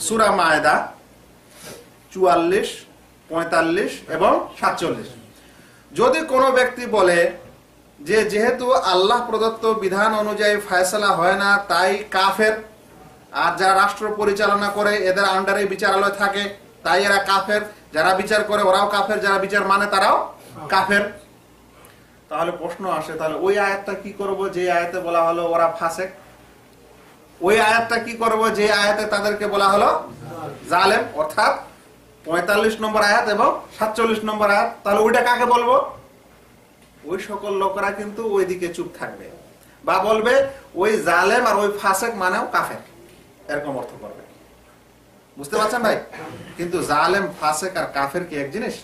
সুরা মায়দা, চুয়াল্লিশ, পঁয়তাল্লিশ এবং সাতচল্লিশ। যদি কোনো ব্যক্তি বলে যে যেহেতু আল্লাহ প্রদত্ত বিধান অনুযায়ী ফয়সলা হয় না, তাই কাফের, আর যারা রাষ্ট্র পরিচালনা করে, এদের আন্ডারে বিচারালয় থাকে, তাই এরা কাফের। যারা বিচার করে, ওরাও কাফের। যারা বিচার মানে তারাও কাফের। তাহলে প্রশ্ন আসে, তাহলে ওই আয়াতটা কি করব? যে আয়াতে বলা হলো, ওরা ফাসেক। ওই আয়াতটা কি করব? যে আয়াতে তাদেরকে বলা হলো জালেম, অর্থাৎ পঁয়তাল্লিশ নম্বর আয়াত এবং সাতচল্লিশ নম্বর আয়াত। তাহলে ওইটা কাকে বলব? ওই সকল লোকেরা কিন্তু ওই দিকে চুপ থাকবে বা বলবে, ওই জালেম আর ওই ফাসেক মানেও কাফের। এরকম অর্থ করবে। বুঝতে পারছেন ভাই? কিন্তু জালেম, ফাসেক আর কাফের কি এক জিনিস?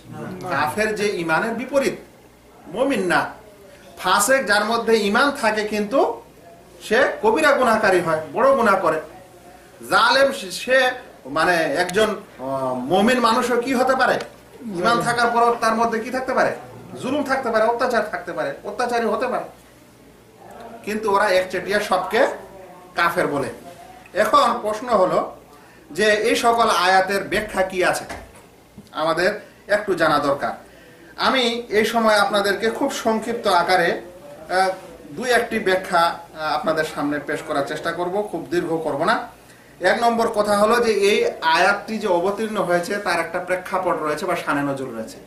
কাফের যে ইমানের বিপরীত, মমিন না। ফাসেক যার মধ্যে ইমান থাকে কিন্তু সে কবিরা গুণাকারী হয়, বড় গুণা করে। জালেম সে মানে একজন মমিন মানুষও কি হতে পারে? ইমান থাকার পর তার মধ্যে কি থাকতে পারে? জুলুম থাকতে পারে, অত্যাচার থাকতে পারে, অত্যাচারী হতে পারে। কিন্তু ওরা একচেটিয়া সবকে কাফের বলে। এখন প্রশ্ন হলো যে এই সকল আয়াতের ব্যাখ্যা কি আছে? আমাদের একটু জানা দরকার। আমি এই সময় আপনাদেরকে খুব সংক্ষিপ্ত আকারে দুই একটি ব্যাখ্যা আপনাদের সামনে পেশ করার চেষ্টা করব, খুব দীর্ঘ করব না। এক নম্বর কথা হলো যে এই আয়াতটি যে অবতীর্ণ হয়েছে, তার একটা প্রেক্ষাপট রয়েছে বা সানে নজরুল রয়েছে।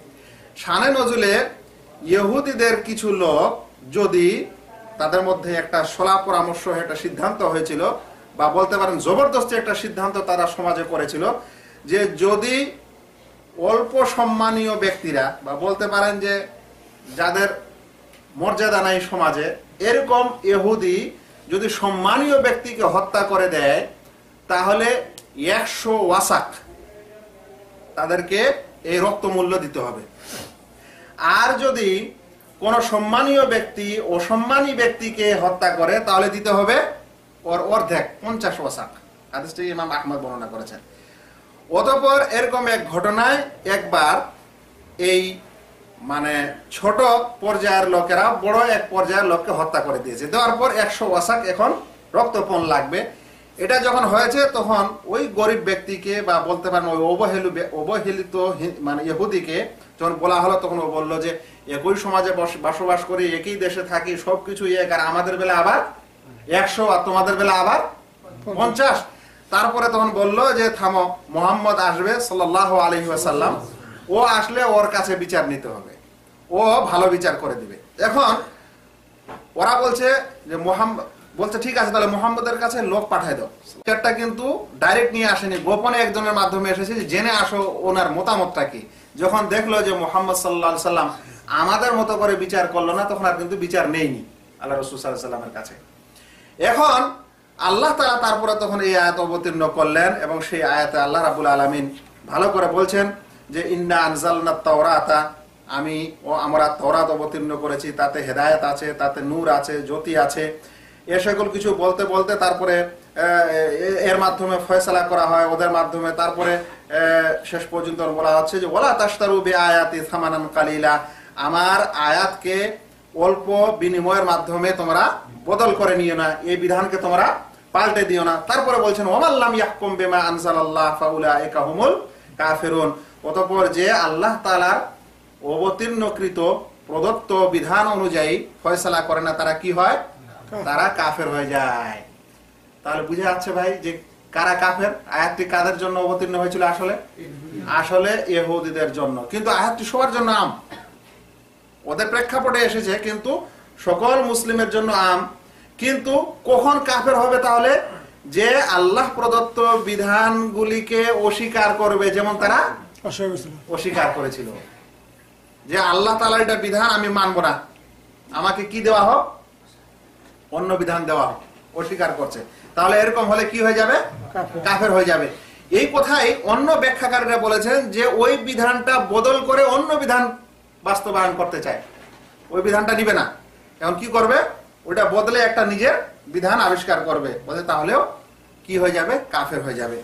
শানে নজরুলে ইহুদিদের কিছু লোক যদি তাদের মধ্যে একটা সলা পরামর্শ, একটা সিদ্ধান্ত হয়েছিল, বা বলতে পারেন জবরদস্তি একটা সিদ্ধান্ত তারা সমাজে করেছিল, যে যদি অল্প সম্মানীয় ব্যক্তিরা, বা বলতে পারেন যে যাদের মর্যাদা নাই সমাজে, এরকম ইহুদি যদি সম্মানীয় ব্যক্তিকে হত্যা করে দেয়, তাহলে একশো ওয়াসাক তাদেরকে এই রক্ত মূল্য দিতে হবে। আর যদি কোন সম্মানীয় ব্যক্তি অসম্মানী ব্যক্তিকে হত্যা করে, তাহলে দিতে হবে ওর অর্ধেক, পঞ্চাশ ওয়াসাক। হাদিসটি ইমাম আহমদ বর্ণনা করেছেন। অতঃপর এরকম এক ঘটনায় একবার এই মানে ছোট পর্যায়ের লোকেরা, বড় এক পর্যায়ের লোককে হত্যা করে দিয়েছে। দেওয়ার পর একশো ওয়াসাক এখন রক্তপণ লাগবে। এটা যখন হয়েছে, তখন ওই গরিব ব্যক্তিকে বা বলতে পারেন ওই অবহেলু অবহেলিত মানে ইহুদিকে যখন বলা হলো, তখন ও বলল যে, একই সমাজে বসবাস করি, একই দেশে থাকি, সবকিছু এক, আর আমাদের বেলা আবার একশো, আর তোমাদের বেলা আবার পঞ্চাশ। তারপরে তখন বলল যে, থামো, মোহাম্মদ আসবে সাল্লাহ আলহি আসাল্লাম ও আসলে ওর কাছে বিচার নিতে হবে। ও ভালো বিচার করে দিবে। এখন ওরা বলছে যে মোহাম্মদ, বলছে, ঠিক আছে, তাহলে মোহাম্মদের কাছে লোক পাঠায় দাও। বিচারটা কিন্তু ডাইরেক্ট নিয়ে আসেনি। গোপনে একজনের মাধ্যমে এসেছে জেনে আসো ওনার মতামতটা কি। যখন দেখল যে মোহাম্মদ সাল্লাহ সাল্লাম আমাদের মতো করে বিচার করল না, তখন আর কিন্তু বিচার নেইনি আল্লাহ রসুল সাল্লাহ সাল্লামের কাছে। এখন আল্লাহ তালা তারপরে তখন এই আয়াত অবতীর্ণ করলেন এবং সেই আয়াতে আল্লাহ রাবুল আলমিন ভালো করে বলছেন যে ইন্না আনজালনা তাওরাতা, আমি ও আমরা তওরাত অবতীর্ণ করেছি, তাতে হেদায়েত আছে, তাতে নূর আছে, জ্যোতি আছে। এ সকল কিছু বলতে বলতে তারপরে এর মাধ্যমে ফয়সলা করা হয়, ওদের মাধ্যমে তারপরে শেষ পর্যন্ত বলা হচ্ছে যে ওলা তাস্তারু বে আয়াতি সামানান কালিলা আমার আয়াতকে অল্প বিনিময়ের মাধ্যমে তোমরা বদল করে নিও না, এই বিধানকে তোমরা পাল্টে দিও না। তারপরে বলছেন, ওমাল্লাম ইয়াহকুম বিমা আনজালাল্লাহ ফাউলাইকা হুমুল কাফিরুন। অতঃপর যে আল্লাহ তাআলার অবতীর্ণকৃত প্রদত্ত বিধান অনুযায়ী ফয়সালা করে না তারা কি হয়? তারা কাফের হয়ে যায়। তাহলে বুঝে যাচ্ছে ভাই যে কারা কাফের? আয়াতটি কাদের জন্য অবতীর্ণ হয়েছিল আসলে? আসলে ইহুদিদের জন্য। কিন্তু আয়াতটি সবার জন্য আম। ওদের প্রেক্ষাপটে এসেছে কিন্তু সকল মুসলিমের জন্য আম। কিন্তু কখন কাফের হবে তাহলে? যে আল্লাহ প্রদত্ত বিধানগুলিকে অস্বীকার করবে যেমন তারা অস্বীকার করেছিল। যে আল্লাহ তালা এটা বিধান আমি মানব না। আমাকে কি দেওয়া হোক? অন্য বিধান দেওয়া হোক। অস্বীকার করছে। তাহলে এরকম হলে কি হয়ে যাবে? কাফের। হয়ে যাবে। এই কথাই অন্য ব্যাখ্যাকারীরা বলেছেন যে ওই বিধানটা বদল করে অন্য বিধান বাস্তবায়ন করতে চায়। ওই বিধানটা নিবে না। এখন কি করবে? ওটা বদলে একটা নিজের বিধান আবিষ্কার করবে। তাহলেও কি হয়ে যাবে? কাফের হয়ে যাবে।